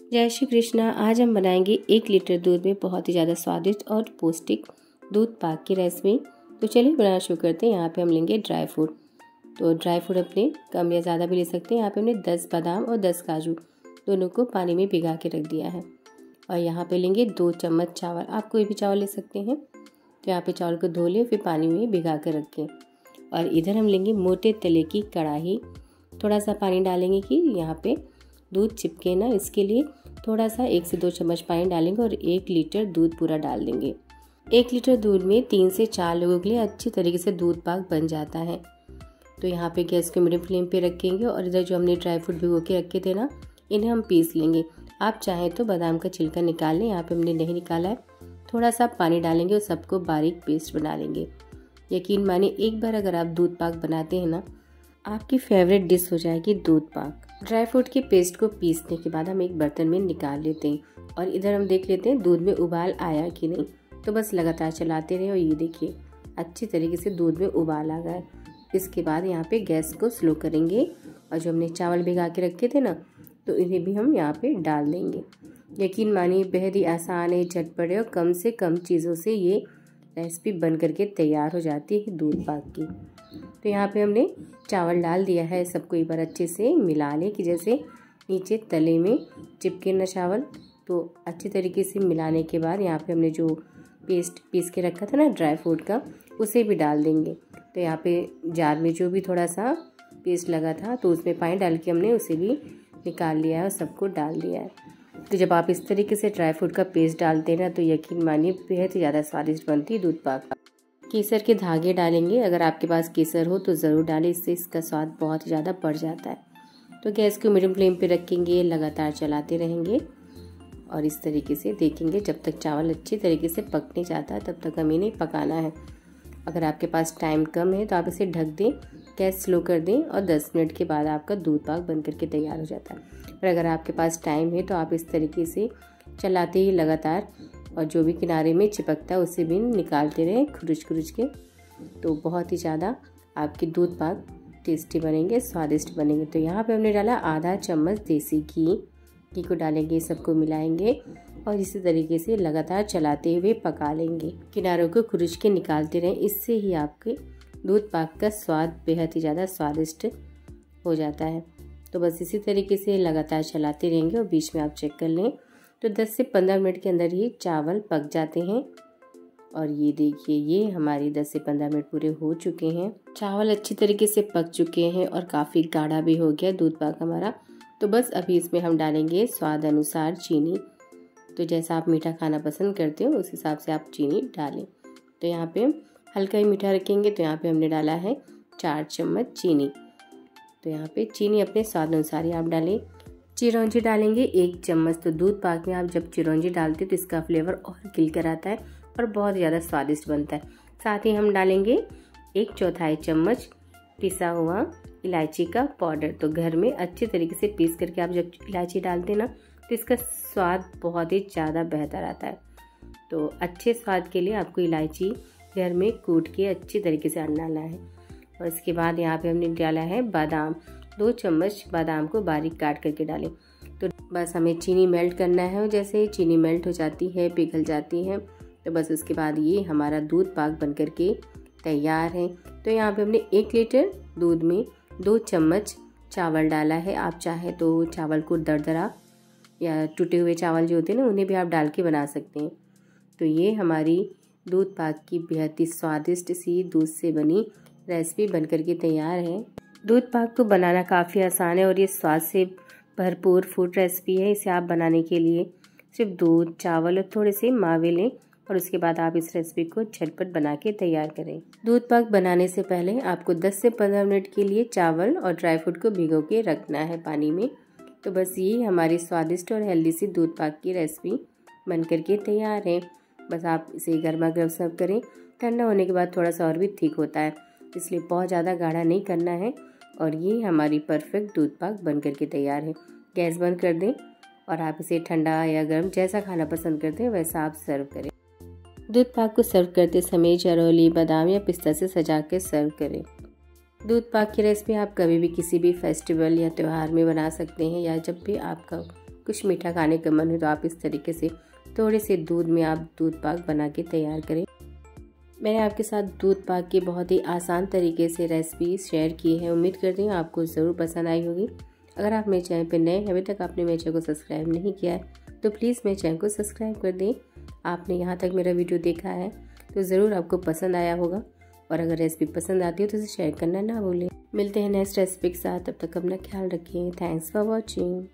जय श्री कृष्णा। आज हम बनाएँगे एक लीटर दूध में बहुत ही ज़्यादा स्वादिष्ट और पौष्टिक दूध पाक की रेसिपी। तो चलिए बनाना शुरू करते हैं। यहाँ पे हम लेंगे ड्राई फ्रूट। तो ड्राई फ्रूट अपने कम या ज़्यादा भी ले सकते हैं। यहाँ पे हमने दस बादाम और दस काजू दोनों को पानी में भिगा के रख दिया है। और यहाँ पे लेंगे दो चम्मच चावल। आप कोई भी चावल ले सकते हैं। तो यहाँ पे चावल को धो लें, फिर पानी में भिगा कर रखें। और इधर हम लेंगे मोटे तले की कढ़ाई। थोड़ा सा पानी डालेंगे कि यहाँ पे दूध चिपके ना, इसके लिए थोड़ा सा एक से दो चम्मच पानी डालेंगे और एक लीटर दूध पूरा डाल देंगे। एक लीटर दूध में तीन से चार लोगों के लिए अच्छी तरीके से दूध पाक बन जाता है। तो यहाँ पे गैस को मीडियम फ्लेम पे रखेंगे और इधर जो हमने ड्राई फ्रूट भिगो के रखे थे ना, इन्हें हम पीस लेंगे। आप चाहें तो बादाम का छिलका निकाल लें, यहाँ पे हमने नहीं निकाला है। थोड़ा सा पानी डालेंगे और सबको बारीक पेस्ट बना लेंगे। यकीन माने एक बार अगर आप दूध पाक बनाते हैं ना आपकी फेवरेट डिश हो जाएगी दूध पाक। ड्राई फ्रूट के पेस्ट को पीसने के बाद हम एक बर्तन में निकाल लेते हैं और इधर हम देख लेते हैं दूध में उबाल आया कि नहीं। तो बस लगातार चलाते रहे और ये देखिए, अच्छी तरीके से दूध में उबाल आ गया इसके बाद यहाँ पे गैस को स्लो करेंगे और जो हमने चावल भिगा के रखे थे ना तो इन्हें भी हम यहाँ पे डाल देंगे। यकीन मानिए, बेहद ही आसान है, झटपट और कम से कम चीज़ों से ये रेसिपी बन करके तैयार हो जाती है दूध पाक की। तो यहाँ पे हमने चावल डाल दिया है, सबको एक बार अच्छे से मिला लें कि जैसे नीचे तले में चिपके ना चावल। तो अच्छी तरीके से मिलाने के बाद यहाँ पे हमने जो पेस्ट पीस के रखा था ना ड्राई फ्रूट का, उसे भी डाल देंगे। तो यहाँ पे जार में जो भी थोड़ा सा पेस्ट लगा था तो उसमें पानी डाल के हमने उसे भी निकाल लिया है और सबको डाल दिया है। तो जब आप इस तरीके से ड्राई फ्रूट का पेस्ट डालते हैं ना तो यकीन मानिए बेहद ही ज़्यादा स्वादिष्ट बनती है दूध पाक। केसर के धागे डालेंगे। अगर आपके पास केसर हो तो ज़रूर डालें, इससे इसका स्वाद बहुत ज़्यादा बढ़ जाता है। तो गैस को मीडियम फ्लेम पे रखेंगे, लगातार चलाते रहेंगे और इस तरीके से देखेंगे, जब तक चावल अच्छी तरीके से पक नहीं जाता, तब तक हमें नहीं पकाना है। अगर आपके पास टाइम कम है तो आप इसे ढक दें गैस स्लो कर दें और 10 मिनट के बाद आपका दूध पाक बन करके तैयार हो जाता है। और अगर आपके पास टाइम है तो आप इस तरीके से चलाते ही लगातार और जो भी किनारे में चिपकता है, उसे भी निकालते रहें खुरुच खुरुच के। तो बहुत ही ज़्यादा आपके दूध पाक टेस्टी बनेंगे, स्वादिष्ट बनेंगे। तो यहाँ पे हमने डाला आधा चम्मच देसी घी। घी को डालेंगे, सबको मिलाएँगे और इसी तरीके से लगातार चलाते हुए पका लेंगे। किनारों को खुरुच के निकालते रहें, इससे ही आपके दूध पाक का स्वाद बेहद ही ज़्यादा स्वादिष्ट हो जाता है। तो बस इसी तरीके से लगातार चलाते रहेंगे और बीच में आप चेक कर लें तो 10 से 15 मिनट के अंदर ही चावल पक जाते हैं। और ये देखिए, ये हमारी 10 से 15 मिनट पूरे हो चुके हैं। चावल अच्छी तरीके से पक चुके हैं और काफ़ी गाढ़ा भी हो गया दूध पाक हमारा। तो बस अभी इसमें हम डालेंगे स्वाद अनुसार चीनी। तो जैसा आप मीठा खाना पसंद करते हो, उस हिसाब से आप चीनी डालें। तो यहाँ पे हल्का ही मीठा रखेंगे तो यहाँ पे हमने डाला है चार चम्मच चीनी। तो यहाँ पे चीनी अपने स्वाद अनुसार ही आप डालें। चिरौंजी डालेंगे एक चम्मच तो दूध पाक में आप जब चिरौंजी डालते हो तो इसका फ्लेवर और खिल कर आता है और बहुत ज़्यादा स्वादिष्ट बनता है। साथ ही हम डालेंगे एक चौथाई चम्मच पिसा हुआ इलायची का पाउडर। तो घर में अच्छे तरीके से पीस करके आप जब इलायची डालते हैं ना तो इसका स्वाद बहुत ही ज़्यादा बेहतर आता है। तो अच्छे स्वाद के लिए आपको इलायची घर में कूट के अच्छी तरीके से डालना है। और इसके बाद यहाँ पे हमने डाला है बादाम। दो चम्मच बादाम को बारीक काट करके डालें। तो बस हमें चीनी मेल्ट करना है और जैसे ही चीनी मेल्ट हो जाती है, पिघल जाती है तो बस उसके बाद ये हमारा दूध पाक बन करके तैयार है। तो यहाँ पे हमने एक लीटर दूध में दो चम्मच चावल डाला है। आप चाहे तो चावल को दरदरा या टूटे हुए चावल जो होते हैं ना, उन्हें भी आप डाल के बना सकते हैं। तो ये हमारी दूध पाक की बेहद ही स्वादिष्ट सी दूध से बनी रेसिपी बनकर के तैयार है। दूध पाक को बनाना काफ़ी आसान है और ये स्वाद से भरपूर फ़ूड रेसिपी है। इसे आप बनाने के लिए सिर्फ़ दूध, चावल और थोड़े से मावे लें और उसके बाद आप इस रेसिपी को झटपट बना के तैयार करें। दूध पाक बनाने से पहले आपको 10 से 15 मिनट के लिए चावल और ड्राई फ्रूट को भिगो के रखना है पानी में। तो बस ये हमारी स्वादिष्ट और हेल्दी सी दूध पाक की रेसिपी बन करके तैयार है। बस आप इसे गर्मा गर्म सर्व करें। ठंडा होने के बाद थोड़ा सा और भी ठीक होता है। इसलिए बहुत ज़्यादा गाढ़ा नहीं करना है और ये हमारी परफेक्ट दूध पाक बन करके तैयार है। गैस बंद कर दें और आप इसे ठंडा या गर्म जैसा खाना पसंद करते हैं, वैसा आप सर्व करें। दूध पाक को सर्व करते समय चरौली बादाम या पिस्ता से सजा के सर्व करें। दूध पाक की रेसिपी आप कभी भी किसी भी फेस्टिवल या त्यौहार में बना सकते हैं या जब भी आपका कुछ मीठा खाने का मन हो तो आप इस तरीके से थोड़े से दूध में आप दूध पाक बना के तैयार करें। मैंने आपके साथ दूध पाक की बहुत ही आसान तरीके से रेसिपी शेयर की है। उम्मीद करती हूँ आपको ज़रूर पसंद आई होगी। अगर आप मेरे चैनल पर नए हैं, अभी तक आपने मेरे चैनल को सब्सक्राइब नहीं किया है तो प्लीज़ मेरे चैनल को सब्सक्राइब कर दें। आपने यहाँ तक मेरा वीडियो देखा है तो ज़रूर आपको पसंद आया होगा। और अगर रेसिपी पसंद आती हो तो इसे शेयर करना ना भूलें। मिलते हैं नेक्स्ट रेसिपी के साथ। तब तक अपना ख्याल रखें थैंक्स फॉर वॉचिंग।